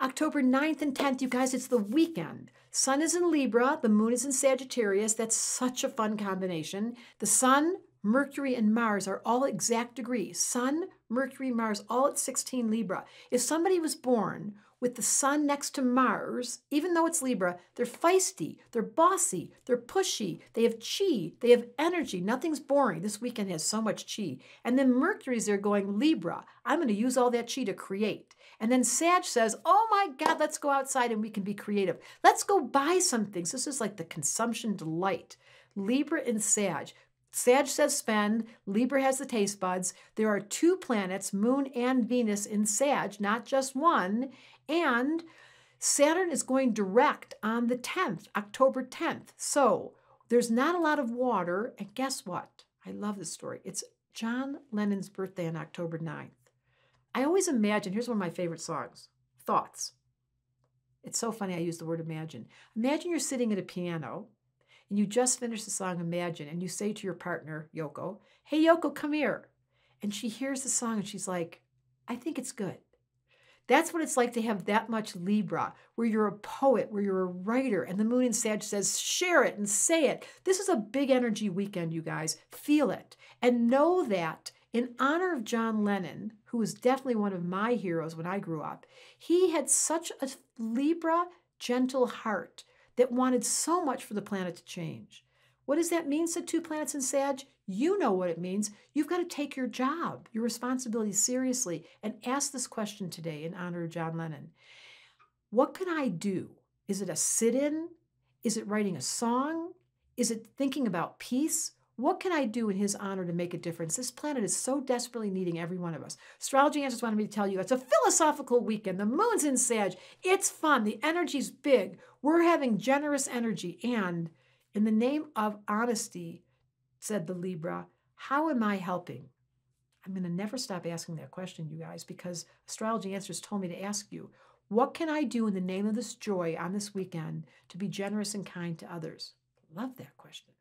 October 9th and 10th, you guys, it's the weekend. Sun is in Libra, the moon is in Sagittarius. That's such a fun combination. The sun, Mercury, and Mars are all exact degrees. Sun, Mercury, Mars, all at 16 Libra. If somebody was born with the sun next to Mars, even though it's Libra, they're feisty, they're bossy, they're pushy, they have chi, they have energy. Nothing's boring. This weekend has so much chi. And then Mercury's there going, Libra, I'm going to use all that chi to create. And then Sag says, Oh my God, let's go outside and we can be creative. Let's go buy some things. This is like the consumption delight. Libra and Sag. Sag says spend, Libra has the taste buds. There are two planets, Moon and Venus, in Sag, not just one. And Saturn is going direct on the 10th, October 10th. So there's not a lot of water. And guess what? I love this story. It's John Lennon's birthday on October 9th. I always imagine, here's one of my favorite songs Thoughts. It's so funny I use the word imagine. Imagine you're sitting at a piano and you just finished the song Imagine and you say to your partner, Yoko, Hey, Yoko, come here. And she hears the song and she's like, I think it's good. That's what it's like to have that much Libra, where you're a poet, where you're a writer, and the moon in Sag says, share it and say it. This is a big energy weekend, you guys. Feel it. And know that in honor of John Lennon, who was definitely one of my heroes when I grew up, he had such a Libra, gentle heart that wanted so much for the planet to change. What does that mean, said two planets in Sag? You know what it means. You've got to take your job, your responsibility seriously, and ask this question today in honor of John Lennon. What can I do? Is it a sit in? Is it writing a song? Is it thinking about peace? What can I do in his honor to make a difference? This planet is so desperately needing every one of us. Astrology Answers wanted me to tell you it's a philosophical weekend. The moon's in Sag. It's fun. The energy's big. We're having generous energy. And in the name of honesty, said the Libra, how am I helping? I'm going to never stop asking that question, you guys, because Astrology Answers told me to ask you, what can I do in the name of this joy on this weekend to be generous and kind to others? Love that question.